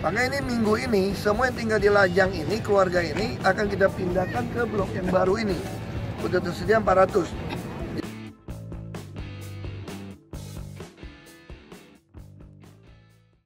Maka ini minggu ini semua yang tinggal di Lajang ini, keluarga ini akan kita pindahkan ke blok yang baru ini. Udah tersedia 400.